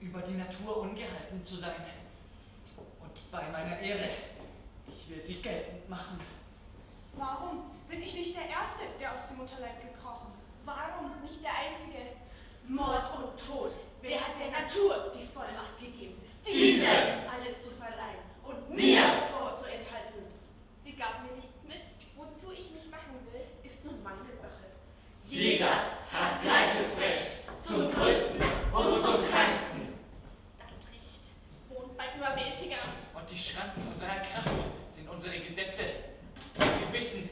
die Natur ungehalten zu sein. Und bei meiner Ehre, ich will sie geltend machen. Warum bin ich nicht der Erste, der aus dem Mutterleib gekrochen? Warum nicht der Einzige? Mord und Tod. Wer hat der Natur die Vollmacht gegeben? Diese! Alles zu verleihen und Mir! vorzuenthalten. Sie gab mir nichts mit, wozu ich mich machen will. Ist nun meine Sache. Jeder hat gleiches Recht zum Größten und zum Kleinsten. Das Recht wohnt bei Überwältiger. Und die Schranken unserer Kraft sind unsere Gesetze. Wir wissen,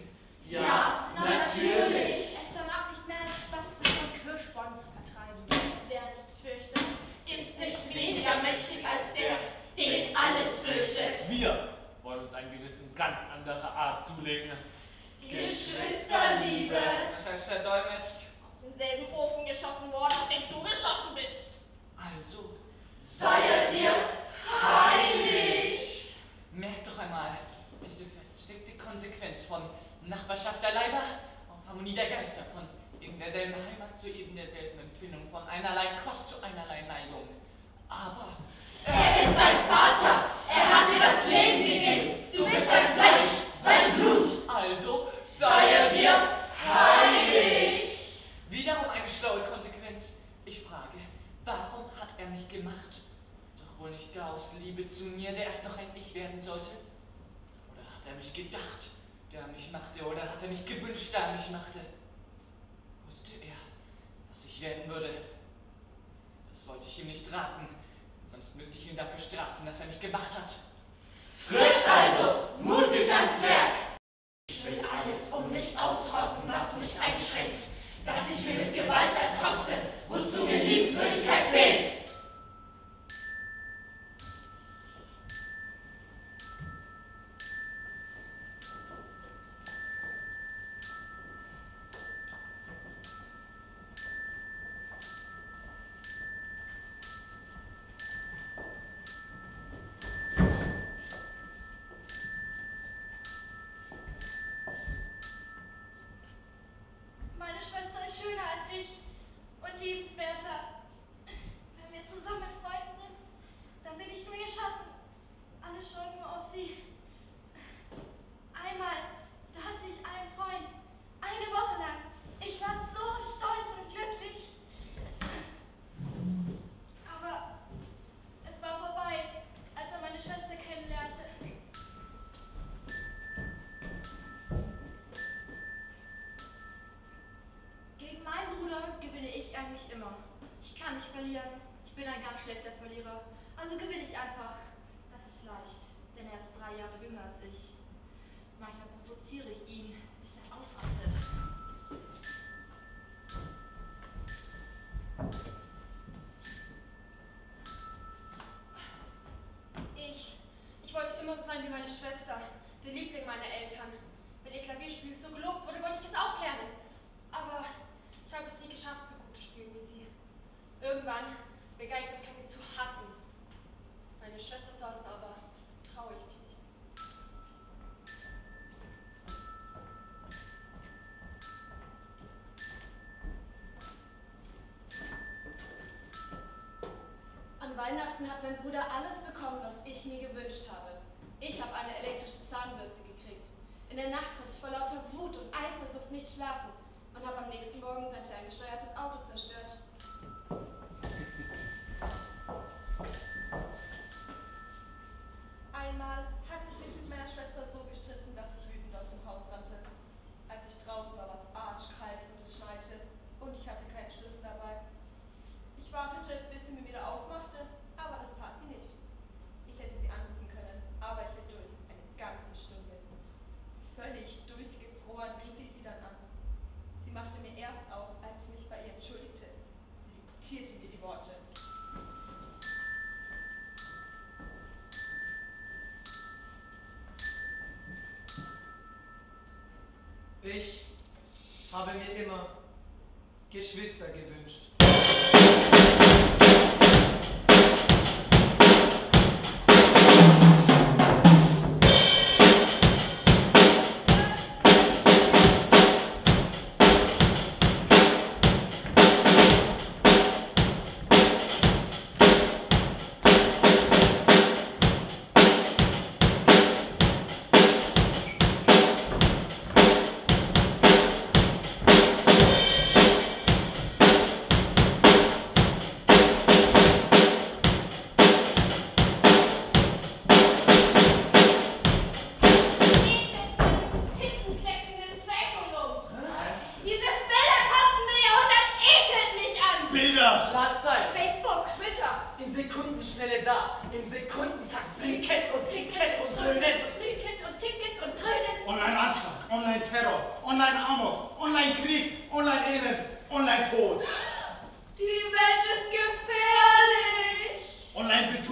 Ja, natürlich. Es vermag nicht mehr als Spatzen von Kirschbäumen zu vertreiben. Wer nichts fürchtet, ist nicht weniger mächtig als der, Den alles fürchtet. Wir wollen uns einen gewissen ganz anderer Art zulegen. Geschwisterliebe. das heißt verdolmetscht. aus demselben Ofen geschossen worden, aus dem du geschossen bist. Also, Sei er dir heilig. merkt doch einmal diese verzwickte Konsequenz von Nachbarschaft der Leiber auf Harmonie der Geister, von eben derselben Heimat zu eben derselben Empfindung, von einerlei Kost zu einerlei Neigung. Aber Er ist dein Vater. Er hat dir das Leben gegeben. Du bist sein Fleisch, sein Blut. also Sei er heilig. wiederum eine schlaue Konsequenz. Ich frage, warum hat er mich gemacht? Doch wohl nicht gar aus Liebe zu mir, der erst noch ein Ich werden sollte? Oder hat er mich gedacht, der mich machte? Oder hat er mich gewünscht, der mich machte? Wusste er, was ich werden würde? Das wollte ich ihm nicht raten, sonst müsste ich ihn dafür strafen, dass er mich gemacht hat. Frisch also, mutig ans Werk. Ich will alles um mich ausrotten, was mich einschränkt. Dass ich mir mit Gewalt ertrotze, wozu mir Liebenswürdigkeit fehlt. Schlechter Verlierer. Also gewinne ich einfach. Das ist leicht, denn er ist drei Jahre jünger als ich. Manchmal provoziere ich ihn, bis er ausrastet. Ich, ich wollte immer so sein wie meine Schwester, der Liebling meiner Eltern. Wenn ihr Klavierspiel so gelobt Weihnachten hat mein Bruder alles bekommen, was ich mir gewünscht habe. Ich habe eine elektrische Zahnbürste gekriegt. In der Nacht konnte ich vor lauter Wut und Eifersucht nicht schlafen und habe am nächsten Morgen sein ferngesteuertes Auto zerstört. Einmal hatte ich mich mit meiner Schwester so gestritten, dass ich wütend aus dem Haus rannte. Als ich draußen war, war es arschkalt und es schneite und ich hatte keinen Schlüssel dabei. Ich wartete, bis sie mir wieder aufmachte, aber das tat sie nicht. Ich hätte sie anrufen können, aber ich hielt durch, eine ganze Stunde. Völlig durchgefroren rief ich sie dann an. Sie machte mir erst auf, als ich mich bei ihr entschuldigte. Sie diktierte mir die Worte. Ich habe mir immer Geschwister gewünscht.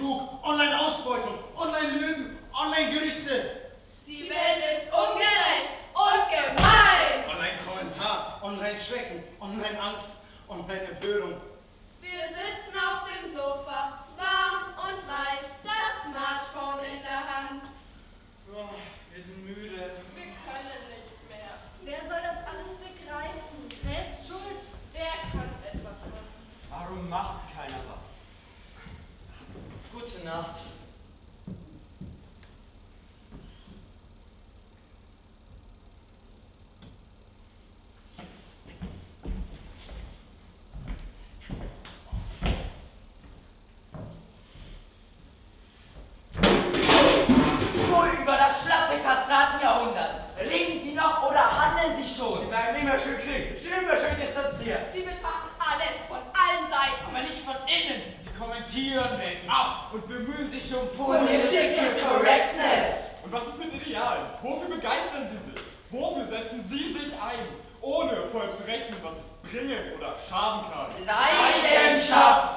Online-Betrug, Online-Ausbeutung, Online-Lügen, Online-Gerichte. Die Welt ist ungerecht und gemein. Online-Kommentar, Online-Schrecken, Online-Angst, Online-Empörung. Wir sitzen auf dem Sofa, warm und weich, das Smartphone in der Hand. Oh, wir sind müde. Wir können nicht mehr. Wer soll das alles begreifen? Wer ist schuld? Wer kann etwas machen? Warum macht enough Sie sich ein, ohne voll zu rechnen, was es bringen oder schaden kann. Leidenschaft!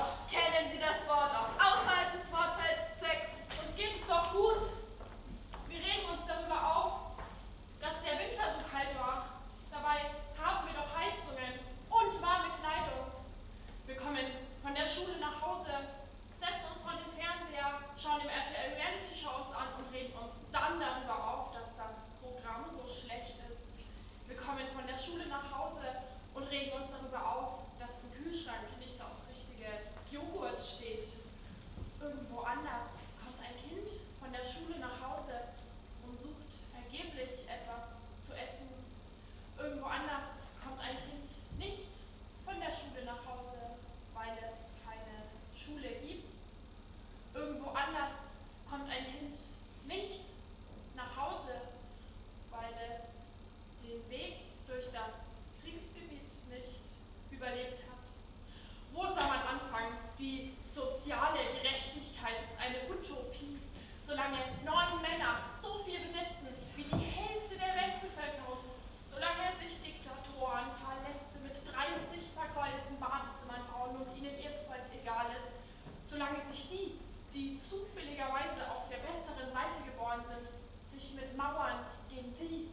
continue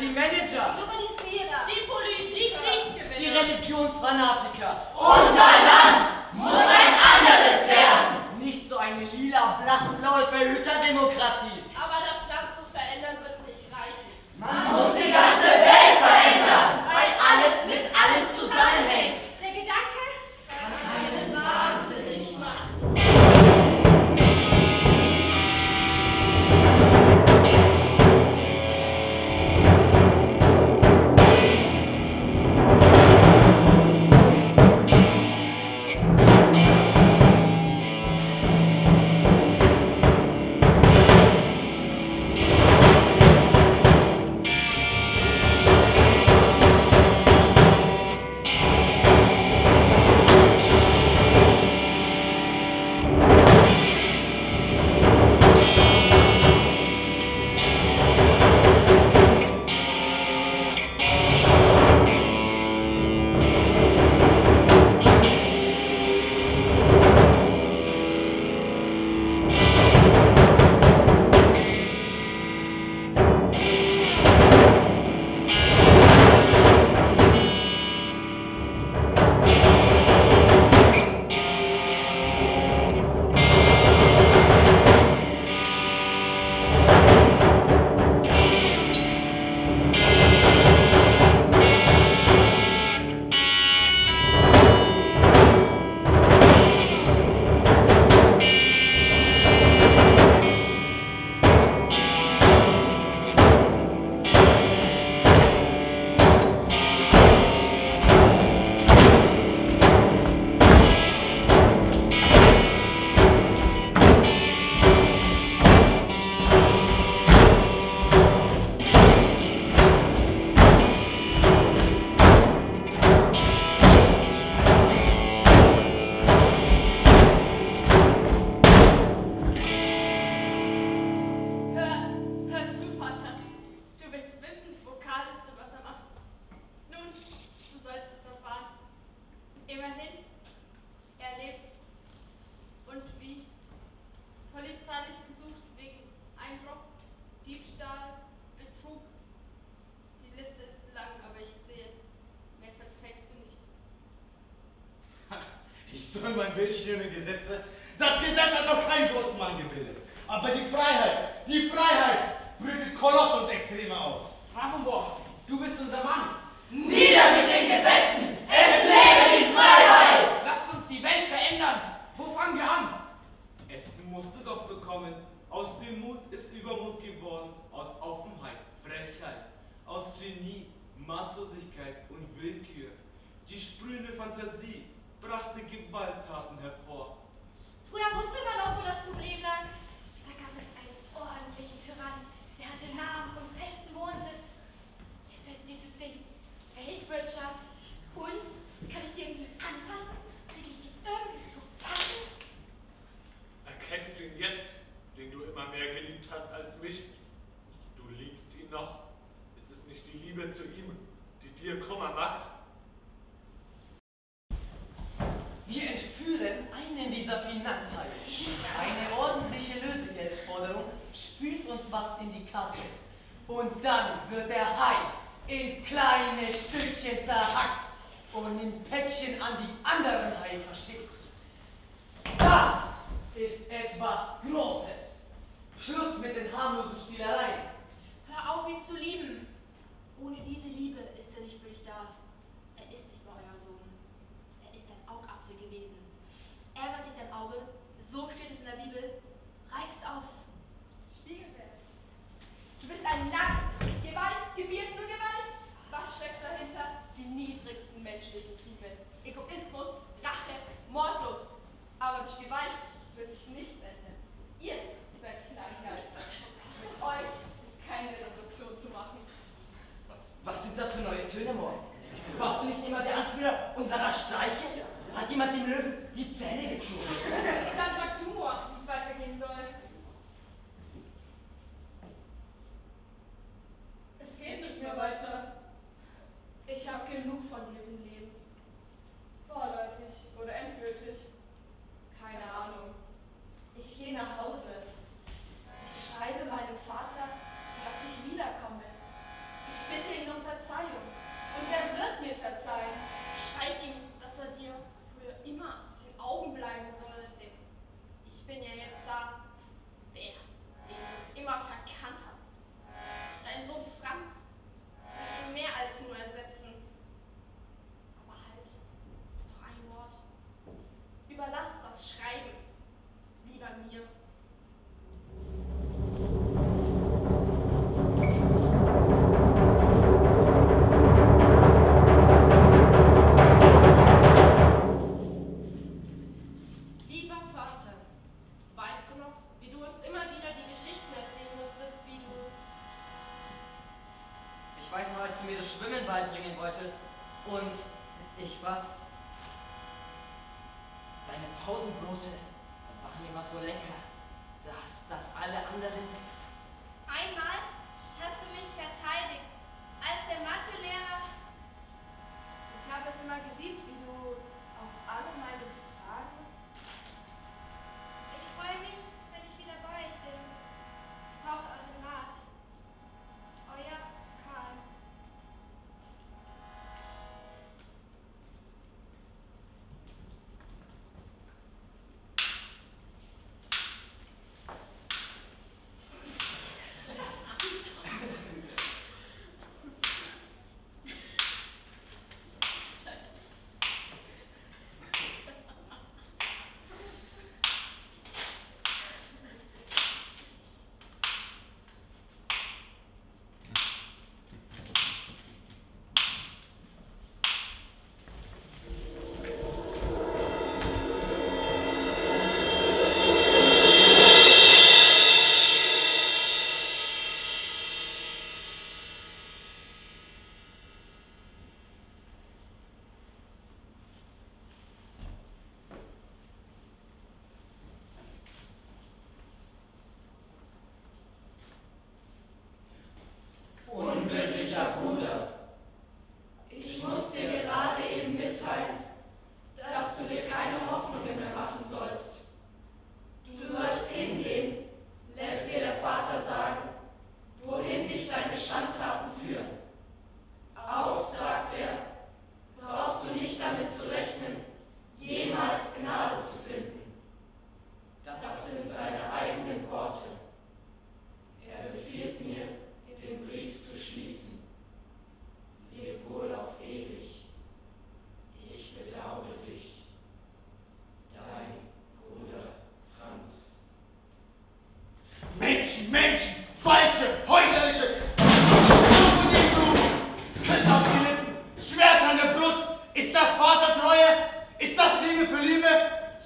die Manager, die Globalisierer, die Politiker, die Kriegsgewinner, die Religionsfanatiker. Unser Land muss ein anderes werden! Nicht so eine lila, blass, blassblaue, verhütter Demokratie!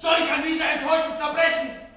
soll ich an dieser Enttäuschung zerbrechen?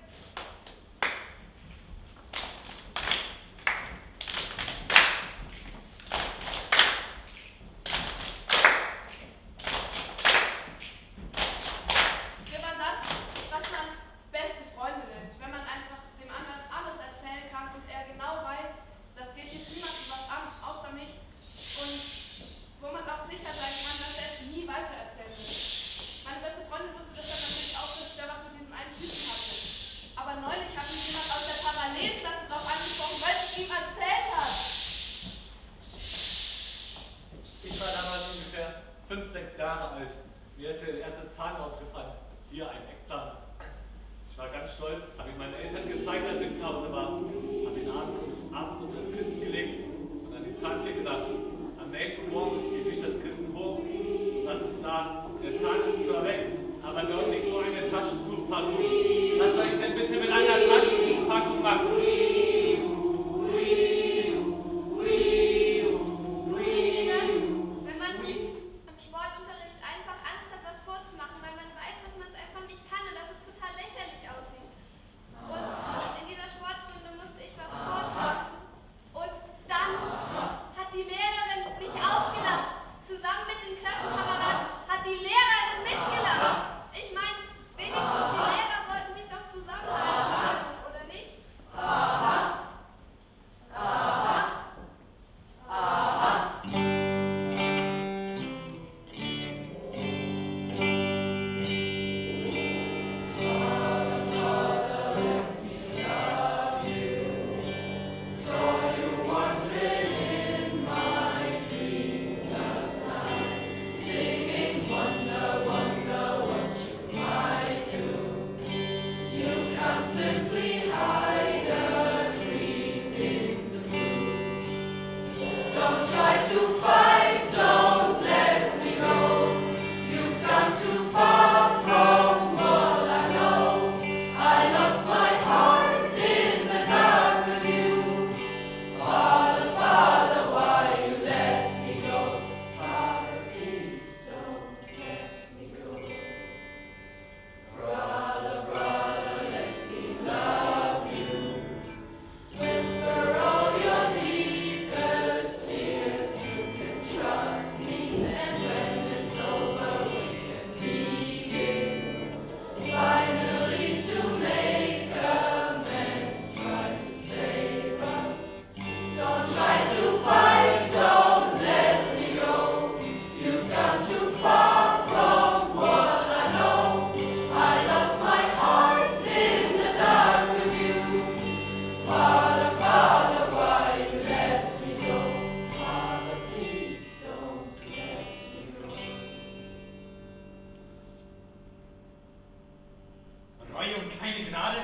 keine Gnade.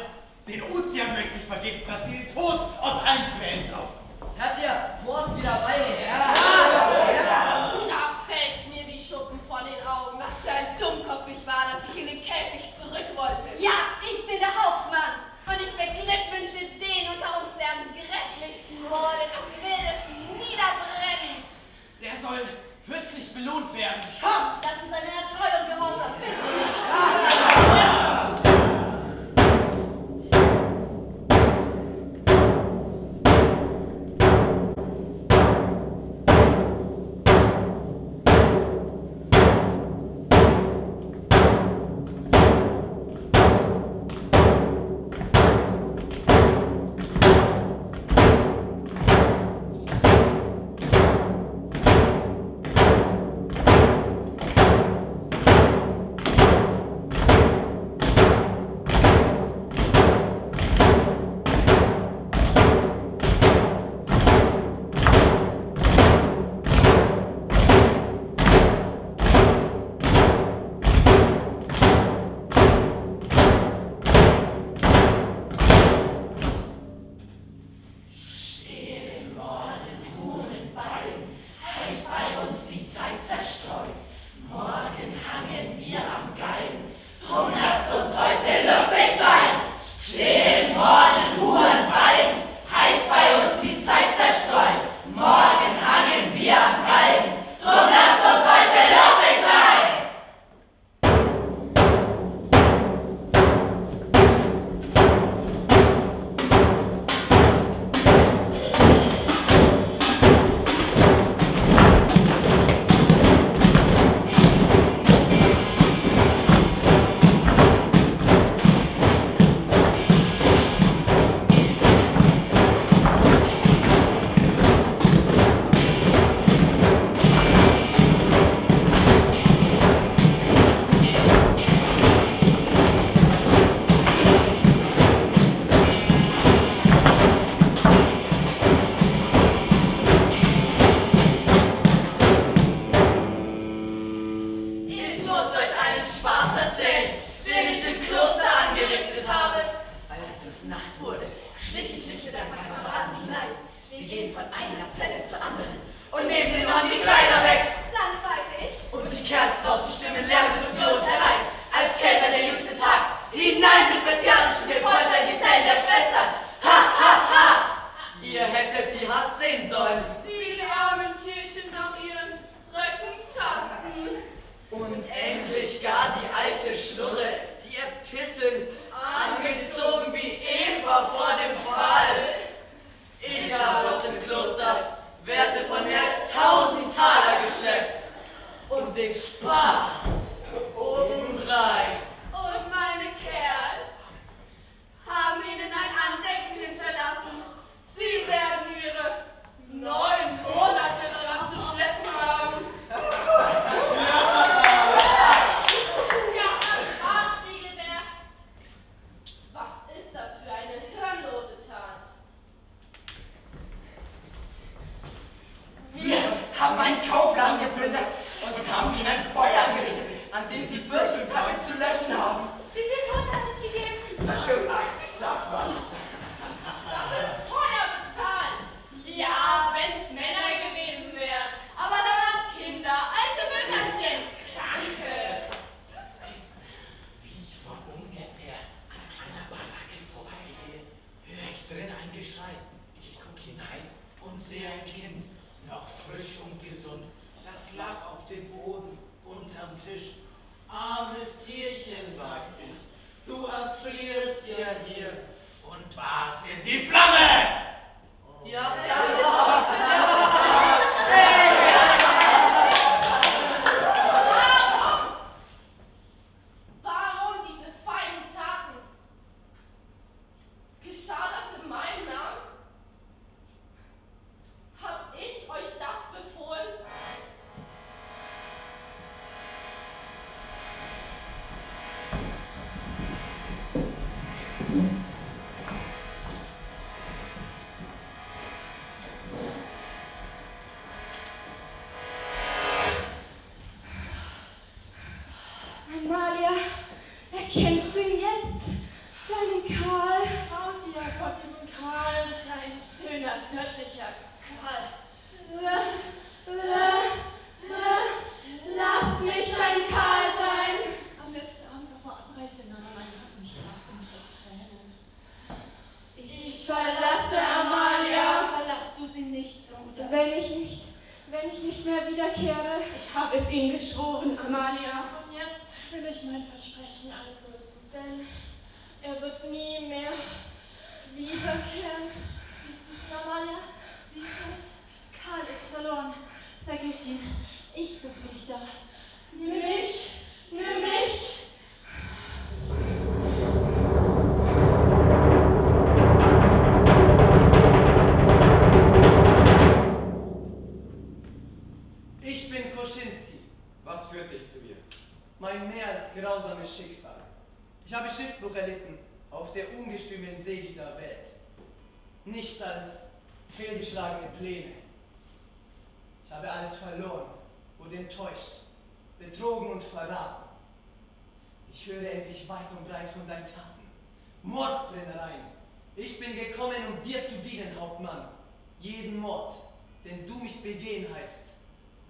Den Ozean möchte ich vergiften, dass sie Den Spaß obendrein.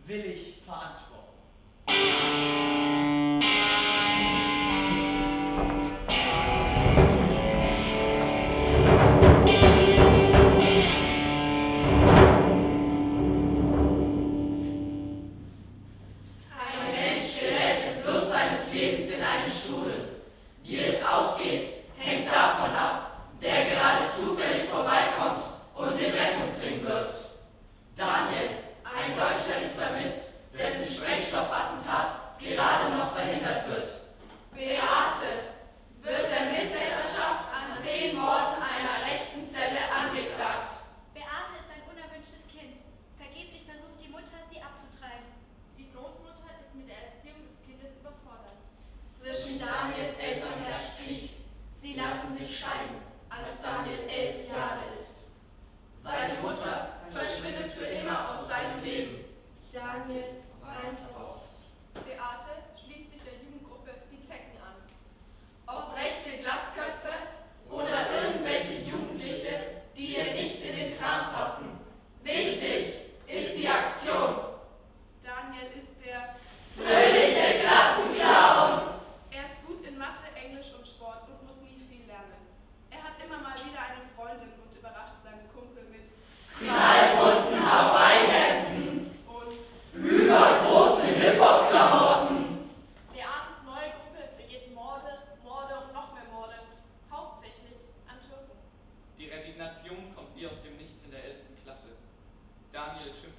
Will ich решив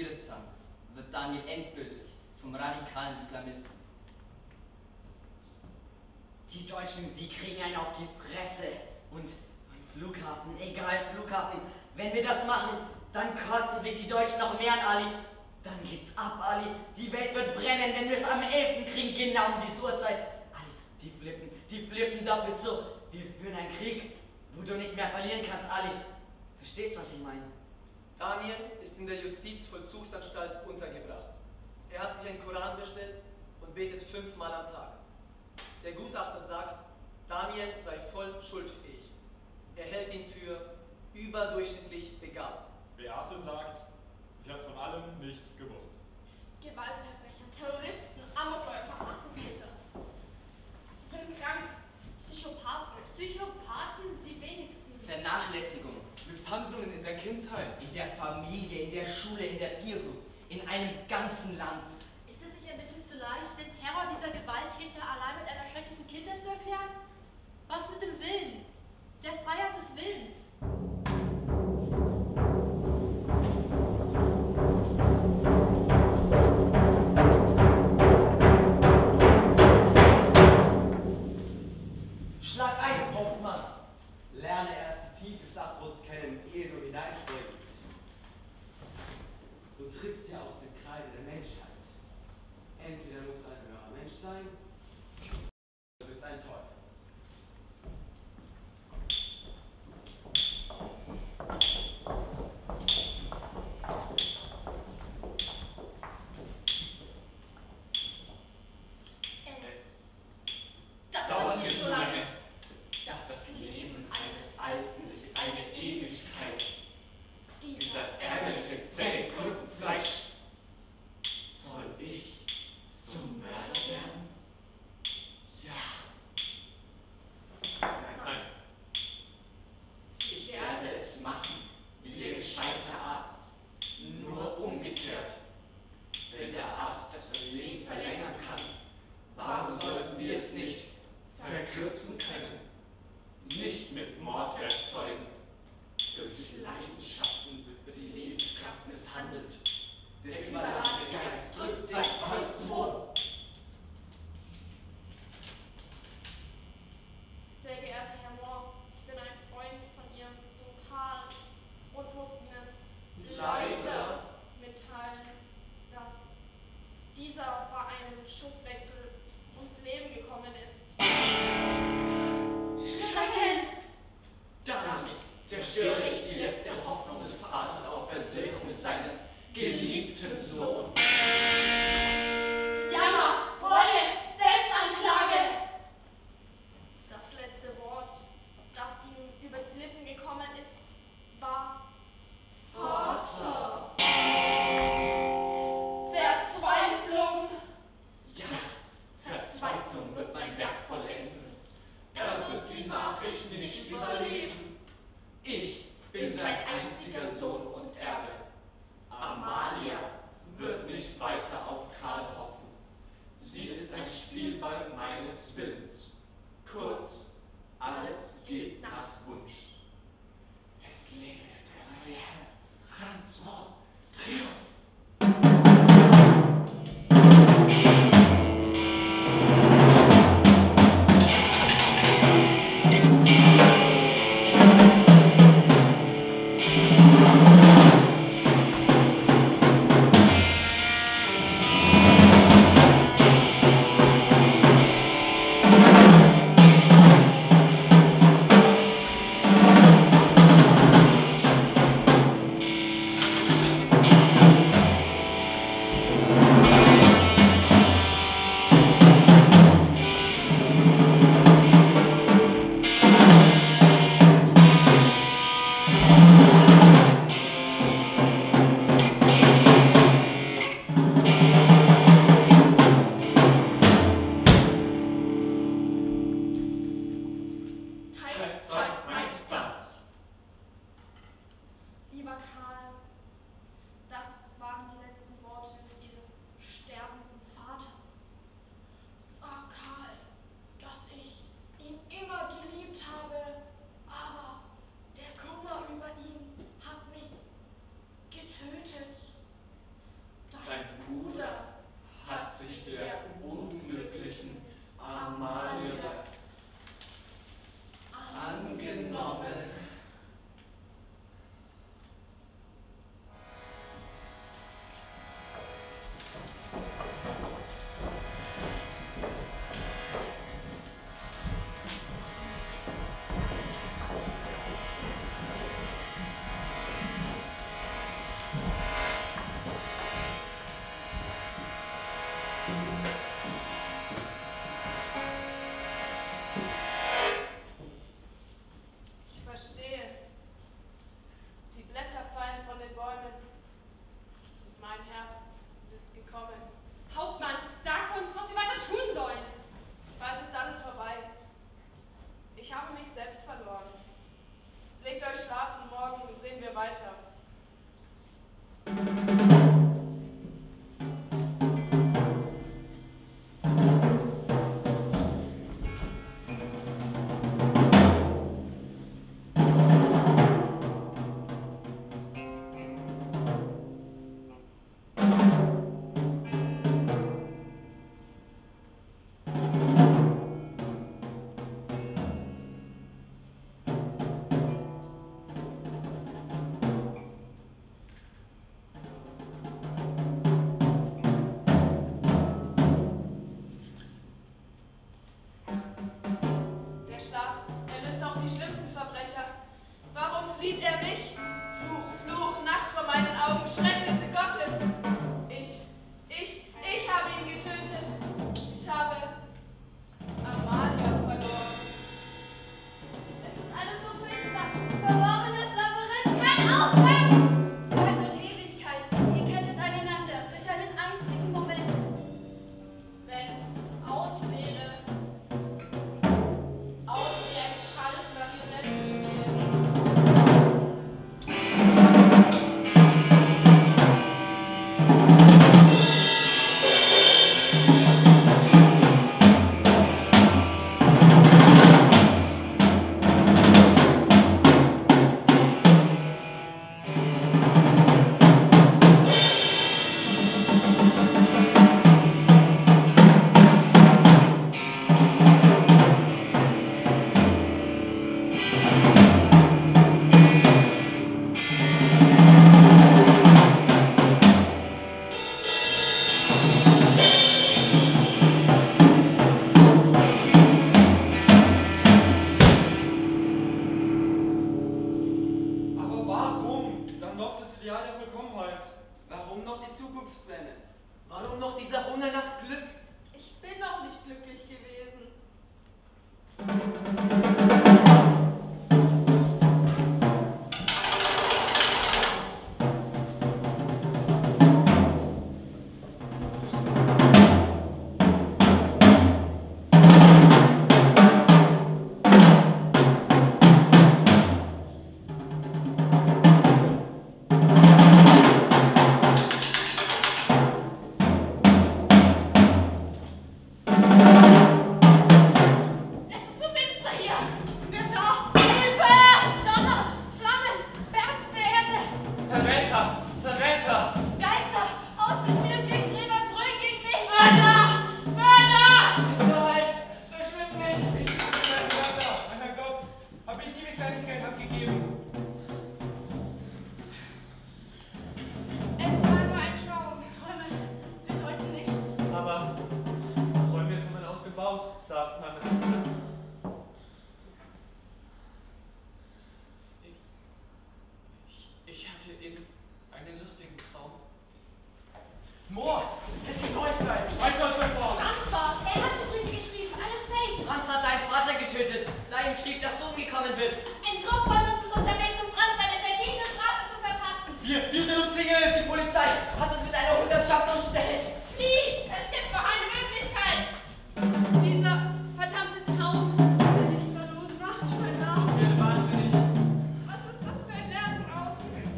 Waziristan wird Daniel endgültig zum radikalen Islamisten. Die Deutschen, die kriegen einen auf die Fresse. Und, und Flughafen, egal Flughafen, wenn wir das machen, dann kotzen sich die Deutschen noch mehr an Ali. Dann geht's ab, Ali. Die Welt wird brennen, wenn wir es am 11. kriegen, genau um diese Uhrzeit. Ali, die flippen, die flippen doppelt so. Wir führen einen Krieg, wo du nicht mehr verlieren kannst, Ali. Verstehst, was ich meine? Daniel ist in der Justizvollzugsanstalt untergebracht. Er hat sich einen Koran bestellt und betet fünfmal am Tag. Der Gutachter sagt, Daniel sei voll schuldfähig. Er hält ihn für überdurchschnittlich begabt. Beate sagt, sie hat von allem nichts gewusst. Gewaltverbrecher, Terroristen, Amokläufer, Attentäter. Sie sind krank. Psychopathen. Psychopathen, die wenigsten. Vernachlässigung. Misshandlungen in der Kindheit. In der Familie, in der Schule, in der Peer Group, in einem ganzen Land. Ist es nicht ein bisschen zu leicht, den Terror dieser Gewalttäter allein mit einer schrecklichen Kindheit zu erklären? Was mit dem Willen? Der Freiheit des Willens? Oder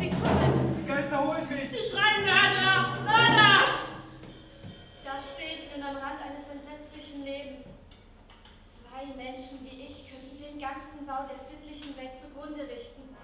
Sie kommen! Die Geister holen mich! Sie schreien Mörder! Mörder! Da stehe ich nun am Rand eines entsetzlichen Lebens. Zwei Menschen wie ich könnten den ganzen Bau der sittlichen Welt zugrunde richten.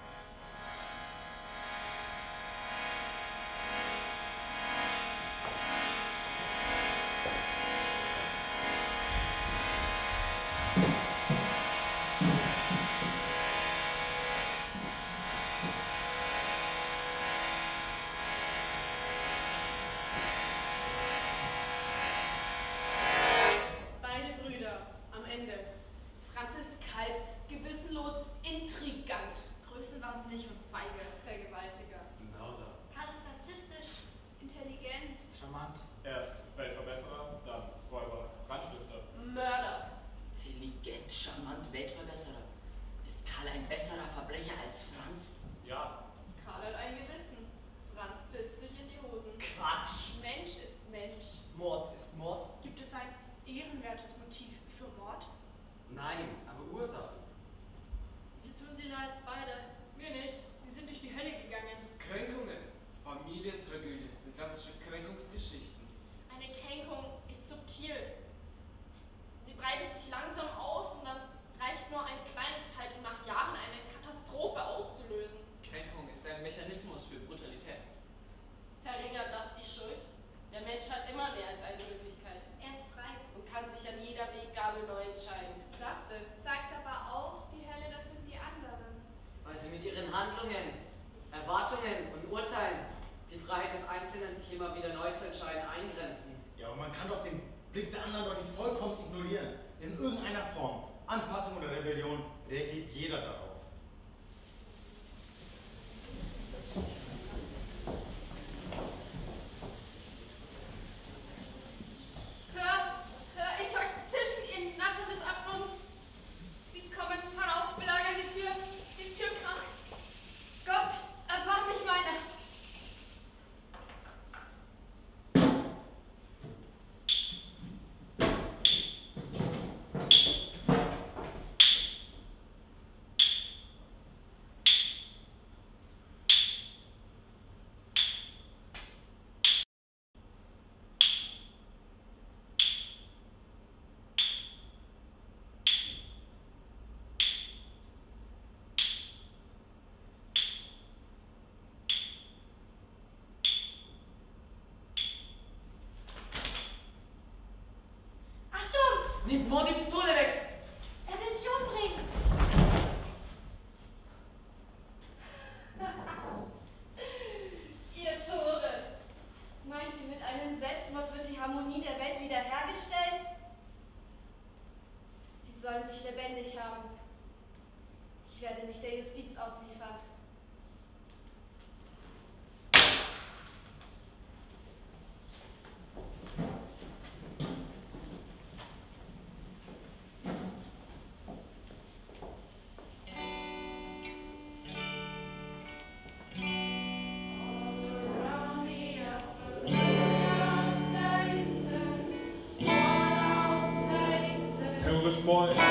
sie mit ihren Handlungen, Erwartungen und Urteilen die Freiheit des Einzelnen, sich immer wieder neu zu entscheiden, eingrenzen. Ja, aber man kann doch den Blick der anderen doch nicht vollkommen ignorieren. In irgendeiner Form, Anpassung oder Rebellion, reagiert jeder darauf. nem manda em. boy.